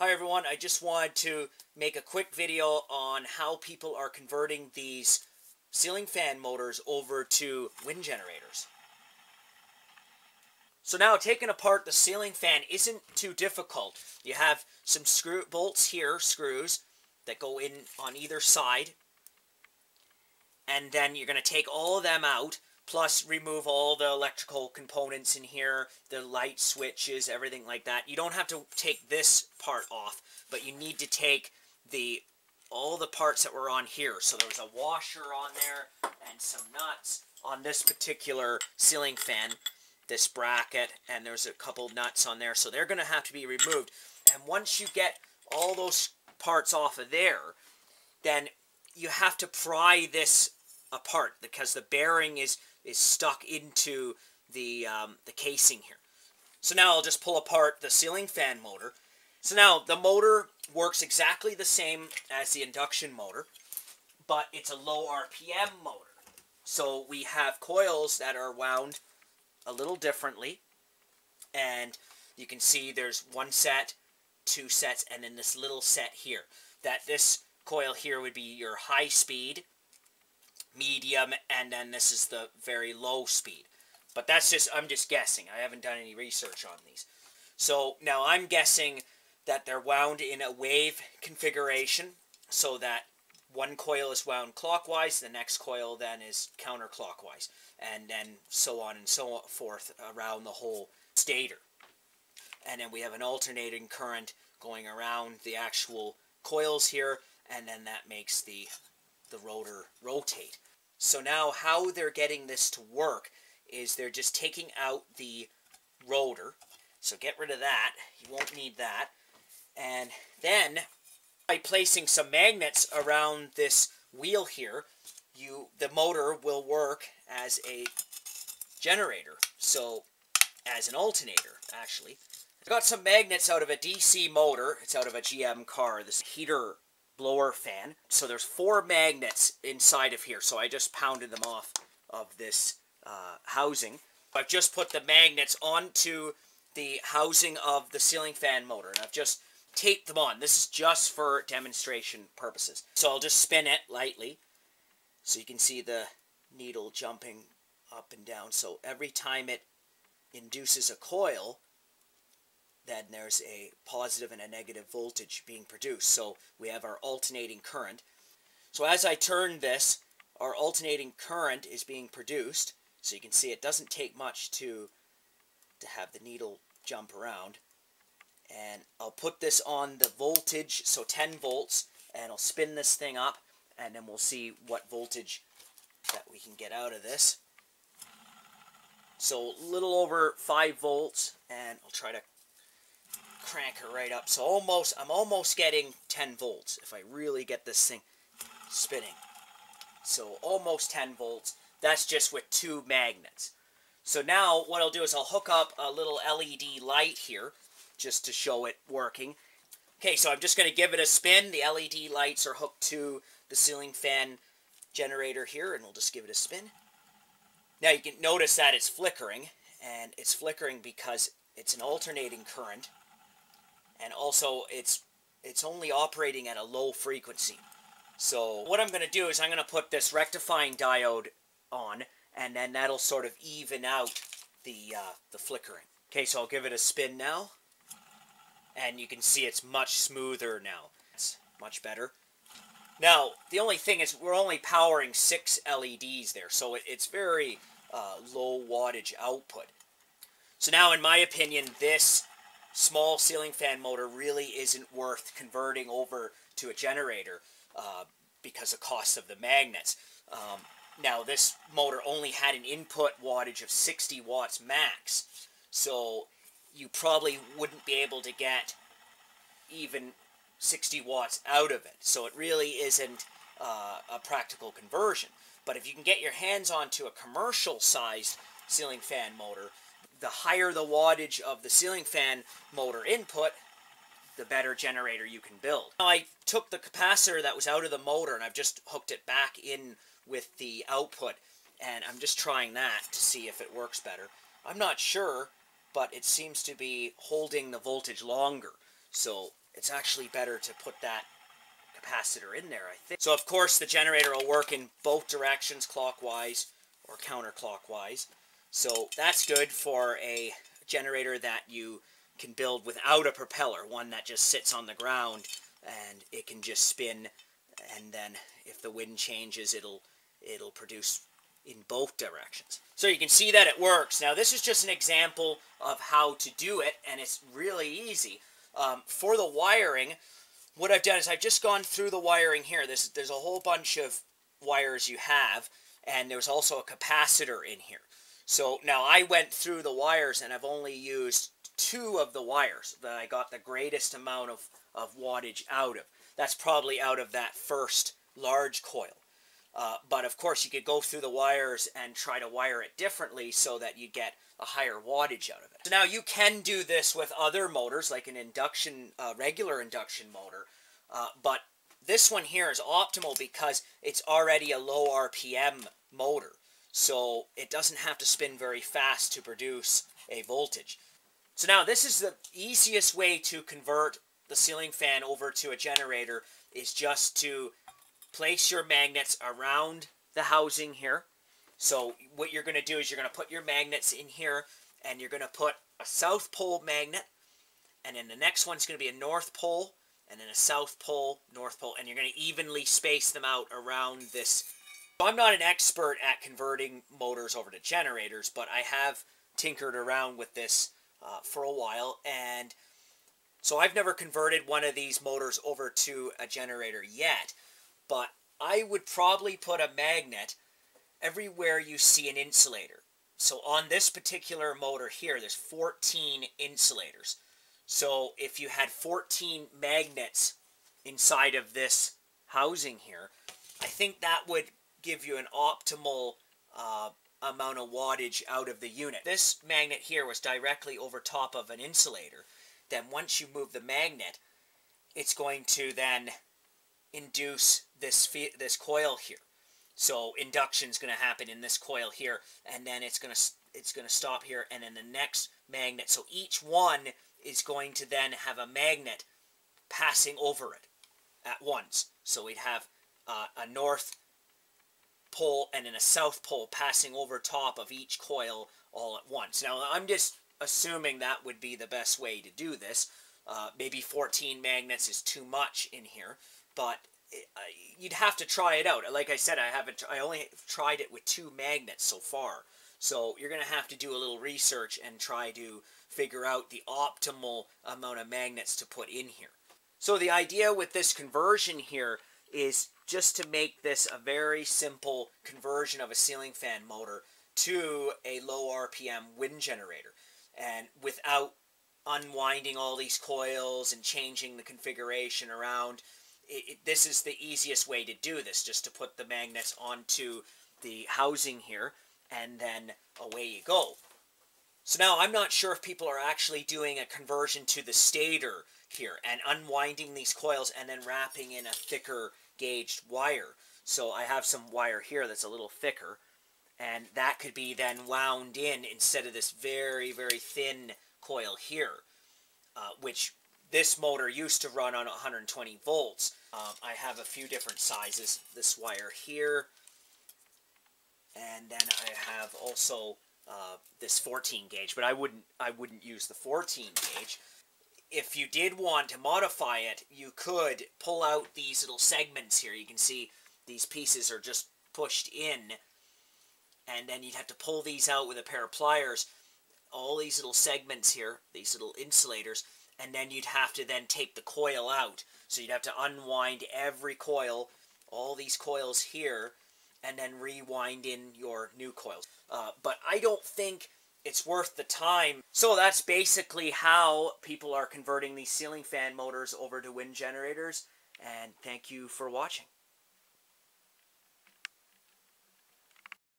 Hi everyone, I just wanted to make a quick video on how people are converting these ceiling fan motors over to wind generators. So now taking apart the ceiling fan isn't too difficult. You have some screw bolts here, screws, that go in on either side. And then you're going to take all of them out plus remove all the electrical components in here, the light switches, everything like that. You don't have to take this part off, but you need to take the all the parts that were on here. So there was a washer on there and some nuts on this particular ceiling fan, this bracket, and there's a couple nuts on there. So they're going to have to be removed. And once you get all those parts off of there, then you have to pry this apart because the bearing is is stuck into the, um, the casing here. So now I'll just pull apart the ceiling fan motor. So now the motor works exactly the same as the induction motor, but it's a low RPM motor. So we have coils that are wound a little differently, and you can see there's one set, two sets, and then this little set here. That this coil here would be your high speed, medium, and then this is the very low speed. But that's just, I'm just guessing. I haven't done any research on these. So now I'm guessing that they're wound in a wave configuration so that one coil is wound clockwise, the next coil then is counterclockwise, and then so on and so forth around the whole stator. And then we have an alternating current going around the actual coils here, and then that makes the, the rotor rotate. So now how they're getting this to work is they're just taking out the rotor. So get rid of that. You won't need that. And then by placing some magnets around this wheel here, you the motor will work as a generator. So as an alternator, actually. I got some magnets out of a DC motor. It's out of a GM car. This heater blower fan. So there's four magnets inside of here. So I just pounded them off of this uh, housing. I've just put the magnets onto the housing of the ceiling fan motor. And I've just taped them on. This is just for demonstration purposes. So I'll just spin it lightly. So you can see the needle jumping up and down. So every time it induces a coil, then there's a positive and a negative voltage being produced. So we have our alternating current. So as I turn this, our alternating current is being produced. So you can see it doesn't take much to, to have the needle jump around. And I'll put this on the voltage, so 10 volts, and I'll spin this thing up, and then we'll see what voltage that we can get out of this. So a little over 5 volts, and I'll try to crank her right up. So almost, I'm almost getting 10 volts if I really get this thing spinning. So almost 10 volts. That's just with two magnets. So now what I'll do is I'll hook up a little LED light here just to show it working. Okay, so I'm just going to give it a spin. The LED lights are hooked to the ceiling fan generator here, and we'll just give it a spin. Now you can notice that it's flickering, and it's flickering because it's an alternating current and also it's it's only operating at a low frequency. So what I'm going to do is I'm going to put this rectifying diode on, and then that'll sort of even out the, uh, the flickering. Okay, so I'll give it a spin now, and you can see it's much smoother now. It's much better. Now, the only thing is we're only powering six LEDs there, so it, it's very uh, low wattage output. So now, in my opinion, this small ceiling fan motor really isn't worth converting over to a generator uh, because of cost of the magnets. Um, now, this motor only had an input wattage of 60 watts max, so you probably wouldn't be able to get even 60 watts out of it. So it really isn't uh, a practical conversion. But if you can get your hands onto a commercial-sized ceiling fan motor, the higher the wattage of the ceiling fan motor input, the better generator you can build. Now I took the capacitor that was out of the motor and I've just hooked it back in with the output and I'm just trying that to see if it works better. I'm not sure, but it seems to be holding the voltage longer. So it's actually better to put that capacitor in there, I think. So of course the generator will work in both directions, clockwise or counterclockwise. So that's good for a generator that you can build without a propeller, one that just sits on the ground and it can just spin and then if the wind changes it'll it'll produce in both directions. So you can see that it works. Now this is just an example of how to do it and it's really easy. Um, for the wiring, what I've done is I've just gone through the wiring here. There's, there's a whole bunch of wires you have and there's also a capacitor in here. So now I went through the wires and I've only used two of the wires that I got the greatest amount of, of wattage out of. That's probably out of that first large coil. Uh, but of course you could go through the wires and try to wire it differently so that you get a higher wattage out of it. So now you can do this with other motors like an induction, uh, regular induction motor, uh, but this one here is optimal because it's already a low RPM motor. So it doesn't have to spin very fast to produce a voltage. So now this is the easiest way to convert the ceiling fan over to a generator is just to place your magnets around the housing here. So what you're going to do is you're going to put your magnets in here and you're going to put a south pole magnet and then the next one's going to be a north pole and then a south pole, north pole, and you're going to evenly space them out around this. I'm not an expert at converting motors over to generators, but I have tinkered around with this uh, for a while. And so I've never converted one of these motors over to a generator yet. But I would probably put a magnet everywhere you see an insulator. So on this particular motor here, there's 14 insulators. So if you had 14 magnets inside of this housing here, I think that would give you an optimal uh, amount of wattage out of the unit. This magnet here was directly over top of an insulator. Then once you move the magnet, it's going to then induce this this coil here. So induction is going to happen in this coil here, and then it's going to it's going to stop here, and then the next magnet. So each one is going to then have a magnet passing over it at once. So we'd have uh, a north pole and then a south pole passing over top of each coil all at once. Now, I'm just assuming that would be the best way to do this. Uh, maybe 14 magnets is too much in here, but it, uh, you'd have to try it out. Like I said, I haven't. I only tried it with two magnets so far. So you're going to have to do a little research and try to figure out the optimal amount of magnets to put in here. So the idea with this conversion here is just to make this a very simple conversion of a ceiling fan motor to a low RPM wind generator. And without unwinding all these coils and changing the configuration around, it, it, this is the easiest way to do this, just to put the magnets onto the housing here, and then away you go. So now I'm not sure if people are actually doing a conversion to the stator here and unwinding these coils and then wrapping in a thicker gauged wire. So I have some wire here that's a little thicker and that could be then wound in instead of this very, very thin coil here, uh, which this motor used to run on 120 volts. Um, I have a few different sizes. This wire here, and then I have also uh, this 14 gauge, but I wouldn't I wouldn't use the 14 gauge if you did want to modify it, you could pull out these little segments here. You can see these pieces are just pushed in, and then you'd have to pull these out with a pair of pliers. All these little segments here, these little insulators, and then you'd have to then take the coil out. So you'd have to unwind every coil, all these coils here, and then rewind in your new coils. Uh, but I don't think it's worth the time. So that's basically how people are converting these ceiling fan motors over to wind generators. And thank you for watching.